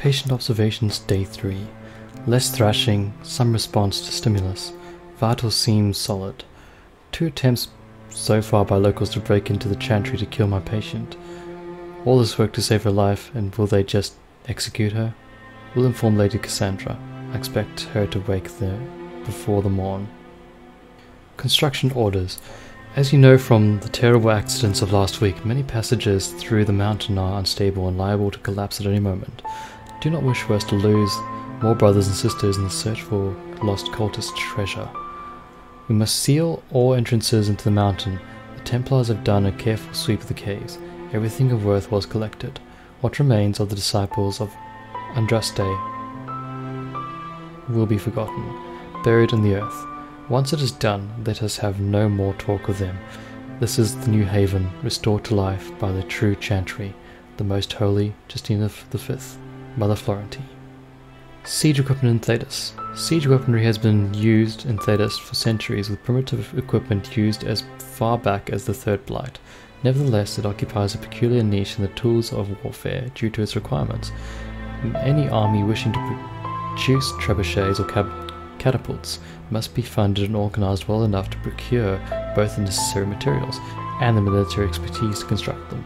Patient observations day 3. Less thrashing, some response to stimulus. Vital seems solid. Two attempts so far by locals to break into the chantry to kill my patient. All this work to save her life, and will they just execute her? We'll inform Lady Cassandra. I expect her to wake there before the morn. Construction orders. As you know from the terrible accidents of last week, many passages through the mountain are unstable and liable to collapse at any moment. Do not wish for us to lose more brothers and sisters in the search for lost cultist treasure. We must seal all entrances into the mountain. The Templars have done a careful sweep of the caves. Everything of worth was collected. What remains of the disciples of Andraste will be forgotten, buried in the earth. Once it is done, let us have no more talk of them. This is the new haven, restored to life by the true chantry, the most holy Justinia V, Mother Florentine. Siege equipment in Thedas. Siege weaponry has been used in Thedas for centuries with primitive equipment used as far back as the Third Blight. Nevertheless, it occupies a peculiar niche in the tools of warfare due to its requirements. Any army wishing to produce trebuchets or catapults must be funded and organized well enough to procure both the necessary materials and the military expertise to construct them.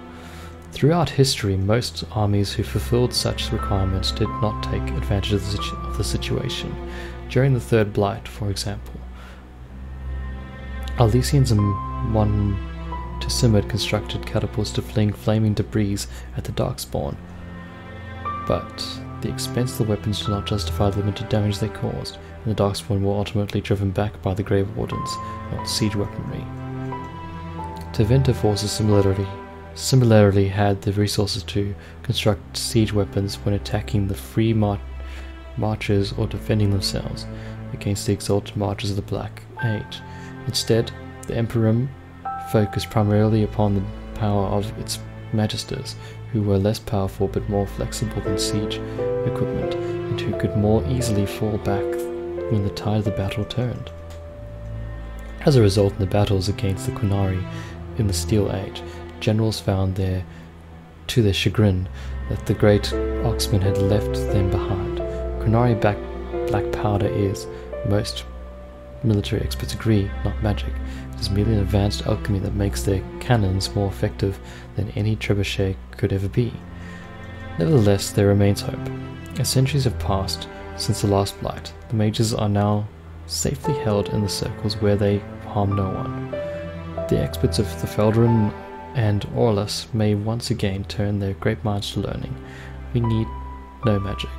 Throughout history, most armies who fulfilled such requirements did not take advantage of the, situ- of the situation. During the Third Blight, for example, Alesians and Montesimid constructed catapults to fling flaming debris at the Darkspawn, but the expense of the weapons did not justify the limited damage they caused, and the Darkspawn were ultimately driven back by the Grey Wardens, not siege weaponry. Tevinter forces similarly similarly had the resources to construct siege weapons when attacking the free mar- marchers or defending themselves against the exalted marchers of the Black Age. Instead, the Emperor focused primarily upon the power of its magisters, who were less powerful but more flexible than siege equipment, and who could more easily fall back when the tide of the battle turned. As a result, in the battles against the Qunari in the Steel Age, generals found there, to their chagrin that the great Oxman had left them behind. Qunari black, black powder is, most military experts agree, not magic. It is merely an advanced alchemy that makes their cannons more effective than any trebuchet could ever be. Nevertheless, there remains hope. As centuries have passed since the last blight, the mages are now safely held in the circles where they harm no one. The experts of the Ferelden and Orlus may once again turn their great minds to learning. We need no magic,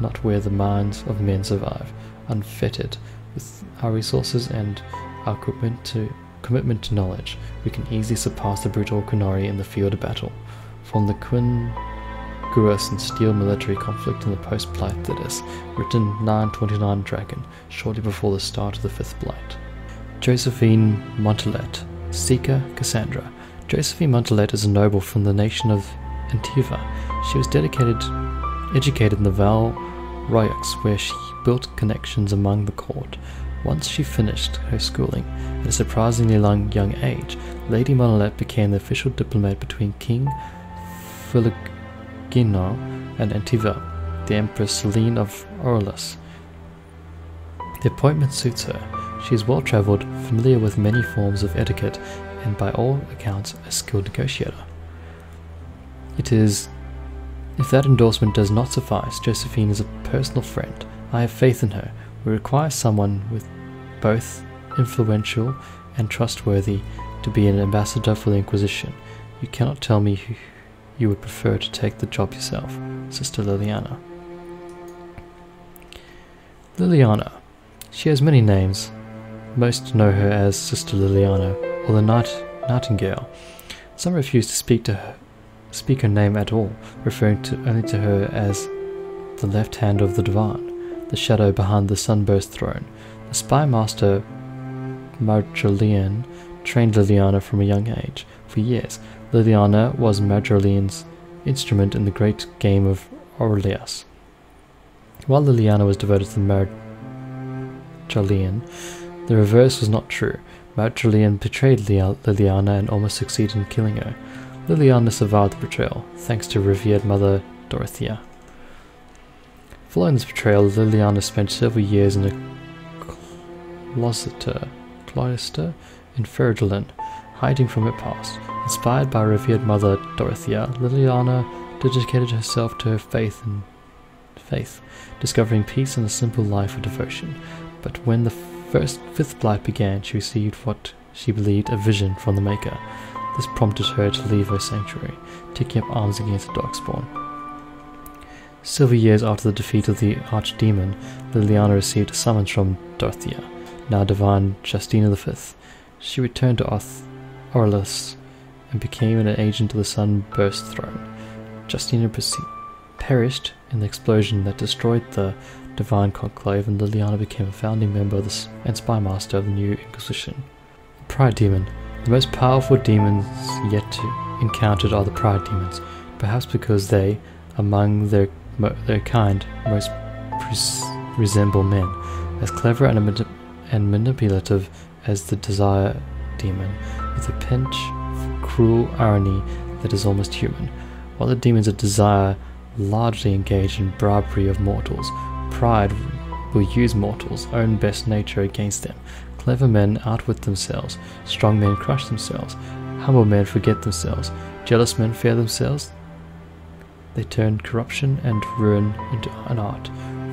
not where the minds of men survive, unfettered with our resources and our commitment to, commitment to knowledge. We can easily surpass the brutal Qunari in the field of battle. From the Quin Guras and Steel military conflict in the post-Blight Thedas, written 929 Dragon, shortly before the start of the Fifth Blight. Josephine Montilyet, Seeker Cassandra, Josephine Montilyet is a noble from the nation of Antiva. She was dedicated, educated in the Val Royeaux, where she built connections among the court. Once she finished her schooling at a surprisingly long young age, Lady Montilyet became the official diplomat between King Filigino and Antiva, the Empress Celene of Orlus. The appointment suits her. She is well traveled, familiar with many forms of etiquette, and by all accounts a skilled negotiator. It is if that endorsement does not suffice, Josephine is a personal friend. I have faith in her. We require someone with both influential and trustworthy to be an ambassador for the Inquisition. You cannot tell me who you would prefer to take the job yourself, Sister Leliana. Leliana. She has many names. Most know her as Sister Leliana or the night nightingale. Some refuse to speak to her, speak her name at all, referring to, only to her as the left hand of the Divine, the shadow behind the sunburst throne. The spy master Marjolaine trained Leliana from a young age. For years, Leliana was Marjolaine's instrument in the great game of Orleas. While Leliana was devoted to Marjolaine, the reverse was not true. Marjolaine betrayed Leliana and almost succeeded in killing her. Leliana survived the betrayal, thanks to revered mother Dorothea. Following this betrayal, Leliana spent several years in a cloister, cloister in Ferelden, hiding from her past. Inspired by revered mother Dorothea, Leliana dedicated herself to her faith and faith, discovering peace in a simple life of devotion. But when the first fifth blight began, she received what she believed a vision from the Maker. This prompted her to leave her sanctuary, taking up arms against the Darkspawn. Several years after the defeat of the Archdemon, Leliana received a summons from Dorothea, now divine Justinia V. She returned to Orth- Orlus and became an agent of the Sunburst throne. Justinia perished in the explosion that destroyed the Divine Conclave, and Leliana became a founding member of the, and spy master of the new Inquisition. The Pride Demon. The most powerful demons yet encountered are the Pride Demons, perhaps because they, among their, their kind, most resemble men, as clever and, manip and manipulative as the Desire Demon, with a pinch of cruel irony that is almost human. While the demons of desire largely engage in bribery of mortals, pride will use mortals' own best nature against them. Clever men outwit themselves, strong men crush themselves, humble men forget themselves, jealous men fear themselves. They turn corruption and ruin into an art.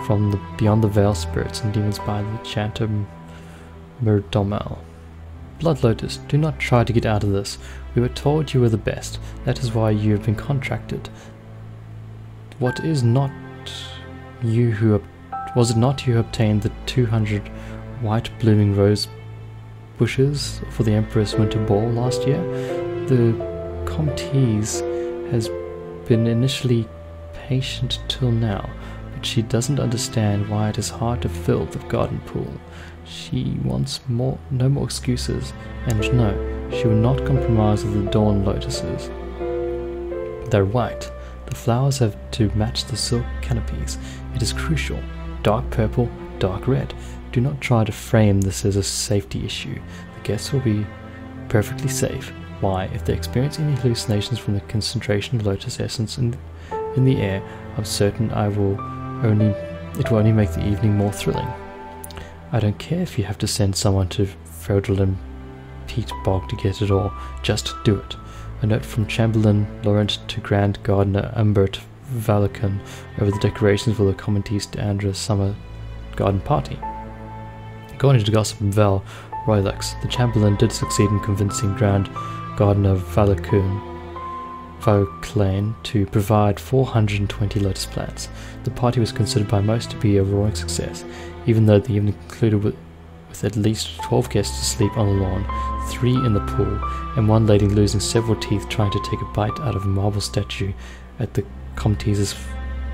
From the beyond the veil, spirits and demons by the chanter Murdomal. Blood Lotus, do not try to get out of this. We were told you were the best. That is why you have been contracted. What is not you who was it not you who obtained the 200 white blooming rose bushes for the Empress Winter Ball last year? The Comtesse has been initially patient till now, but she doesn't understand why it is hard to fill the garden pool. She wants more, no more excuses, and no, she will not compromise with the dawn lotuses. They're white. The flowers have to match the silk canopies. It is crucial. Dark purple, dark red. Do not try to frame this as a safety issue. The guests will be perfectly safe. Why, if they experience any hallucinations from the concentration of lotus essence in, in the air, I'm certain I will only it will only make the evening more thrilling. I don't care if you have to send someone to Frodelin Pete Bog to get it all, just do it. A note from Chamberlain Laurent to Grand Gardener Umbert Valakon over the decorations for the Commontees to Andra's summer garden party. According to the Gossip and Val the Chamberlain did succeed in convincing Grand Gardener Valakun Vauclane to provide 420 lotus plants. The party was considered by most to be a roaring success, even though the evening concluded with, with at least 12 guests asleep on the lawn, 3 in the pool, and one lady losing several teeth trying to take a bite out of a marble statue at the Comtese's,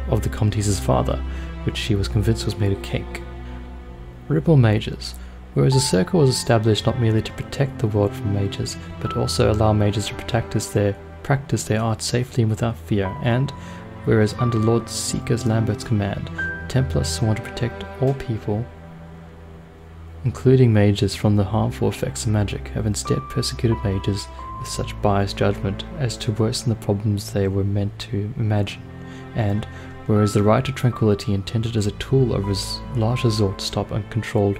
of the Comtese's father, which she was convinced was made of cake. Ripple Mages. Whereas a circle was established not merely to protect the world from mages, but also allow mages to practice their, practice their art safely and without fear, and, whereas under Lord Seeker's Lambert's command, Templars sworn to protect all people, including mages, from the harmful effects of magic, have instead persecuted mages with such biased judgment as to worsen the problems they were meant to imagine, and, whereas the right to tranquility intended as a tool of res- last resort to stop uncontrolled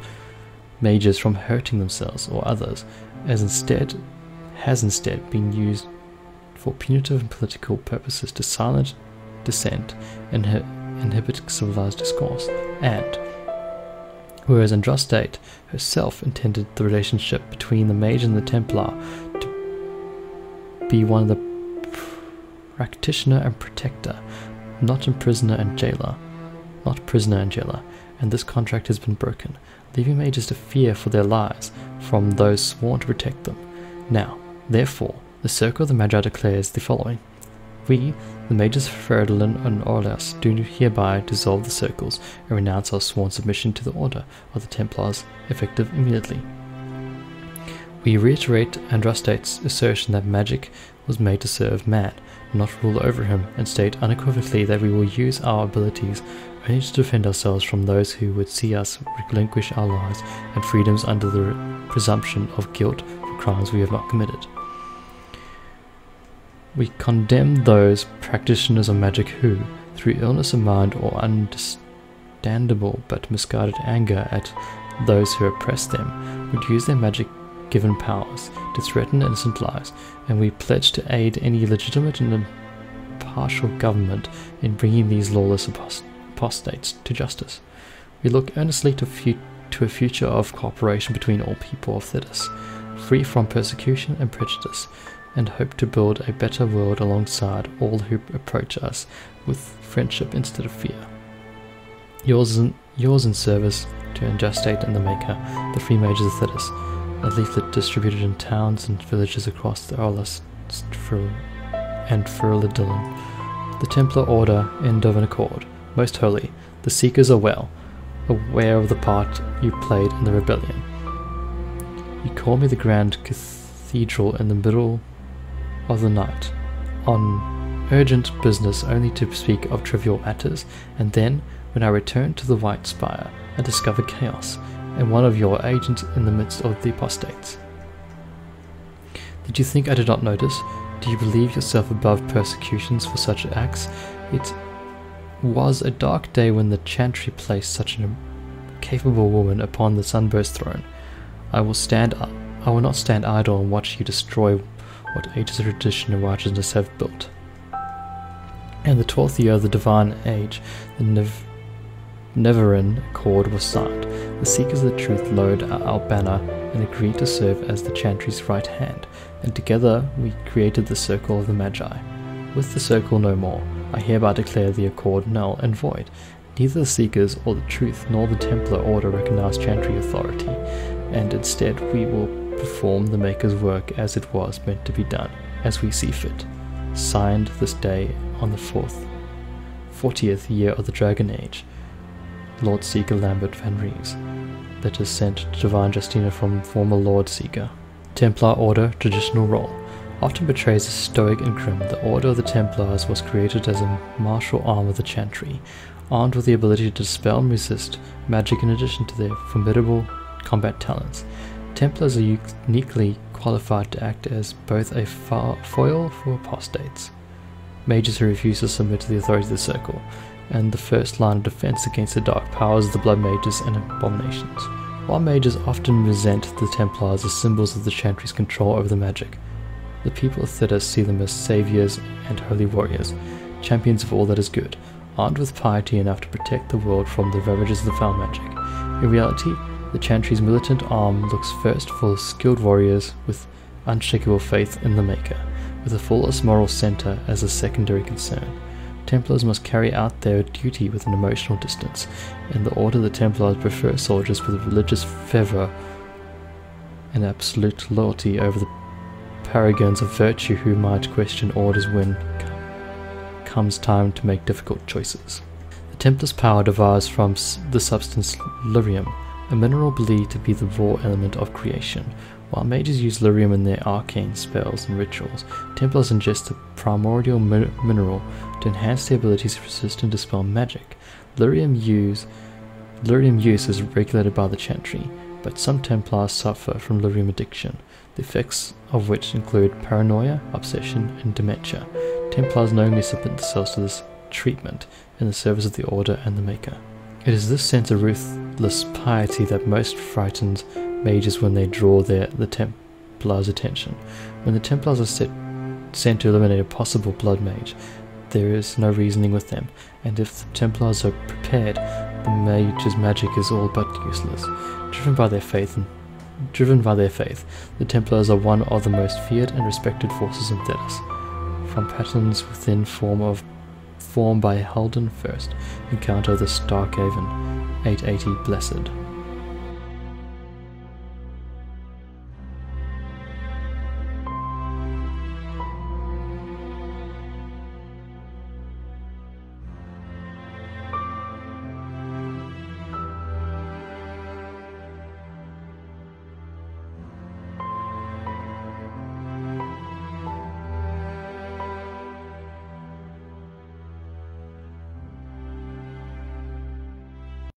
mages from hurting themselves or others, as instead has instead been used for punitive and political purposes to silence dissent and inhibit civilized discourse, and whereas Andrastate herself intended the relationship between the mage and the Templar be one of the practitioner and protector, not a prisoner and jailer, not prisoner and jailer, and this contract has been broken, leaving mages to fear for their lives from those sworn to protect them. Now, therefore, the Circle of the Magi declares the following we, the mages of Ferdinand and Orlas, do hereby dissolve the circles and renounce our sworn submission to the order of the Templars, effective immediately. We reiterate Andrastate's assertion that magic was made to serve man, not rule over him, and state unequivocally that we will use our abilities only to defend ourselves from those who would see us relinquish our lives and freedoms under the presumption of guilt for crimes we have not committed. We condemn those practitioners of magic who, through illness of mind or understandable but misguided anger at those who oppress them, would use their magic given powers to threaten innocent lives, and we pledge to aid any legitimate and impartial government in bringing these lawless apostates to justice. We look earnestly to, to a future of cooperation between all people of Thedas, free from persecution and prejudice, and hope to build a better world alongside all who approach us with friendship instead of fear. Yours in, yours in service to Anjustate and the Maker, the Free Mages of Thedas, a leaflet distributed in towns and villages across the Aulas and Ferelden. The Templar Order end of an accord, most holy, the Seekers are well, aware of the part you played in the rebellion. You call me the Grand Cathedral in the middle of the night, on urgent business only to speak of trivial matters, and then, when I return to the White Spire, I discover chaos, and one of your agents in the midst of the apostates. Did you think I did not notice? Do you believe yourself above persecutions for such acts? It was a dark day when the Chantry placed such an capable woman upon the Sunburst throne. I will stand I will not stand idle and watch you destroy what ages of tradition and righteousness have built. In the twelfth year of the Divine Age, the Nev- Nevarran Accord was signed. The Seekers of the Truth load our banner and agreed to serve as the Chantry's right hand, and together we created the Circle of the Magi. With the Circle no more, I hereby declare the Accord null and void. Neither the Seekers or the Truth nor the Templar Order recognize Chantry authority, and instead we will perform the Maker's work as it was meant to be done, as we see fit. Signed this day on the fourth, 40th year of the Dragon Age, Lord Seeker Lambert Van Rees. Letters sent to Divine Justina from former Lord Seeker. Templar Order Traditional Role often portrays as stoic and grim, the Order of the Templars was created as a martial arm of the Chantry, armed with the ability to dispel and resist magic in addition to their formidable combat talents. Templars are uniquely qualified to act as both a foil for apostates, mages who refuse to submit to the authority of the Circle, and the first line of defense against the dark powers of the Blood Mages and Abominations. While mages often resent the Templars as symbols of the Chantry's control over the magic, the people of Thedas see them as saviors and holy warriors, champions of all that is good, armed with piety enough to protect the world from the ravages of the foul magic. In reality, the Chantry's militant arm looks first for skilled warriors with unshakable faith in the Maker, with a flawless moral center as a secondary concern. Templars must carry out their duty with an emotional distance. In the Order, the Templars prefer soldiers with religious fervor and absolute loyalty over the paragons of virtue who might question orders when comes time to make difficult choices. The Templar's power derives from the substance lyrium, a mineral believed to be the raw element of creation, while mages use lyrium in their arcane spells and rituals, Templars ingest the primordial mi mineral to enhance their abilities to resist and dispel magic. Lyrium use, lyrium use is regulated by the Chantry, but some Templars suffer from lyrium addiction, the effects of which include paranoia, obsession, and dementia. Templars knowingly submit themselves to this treatment in the service of the Order and the Maker. It is this sense of ruthless piety that most frightens mages when they draw their the Templars' attention. When the Templars are set, sent to eliminate a possible blood mage, there is no reasoning with them, and if the Templars are prepared, the mage's magic is all but useless. Driven by their faith and driven by their faith, the Templars are one of the most feared and respected forces in Thedas. From patterns within form of form by Halden first, encounter the Starkhaven 880 Blessed.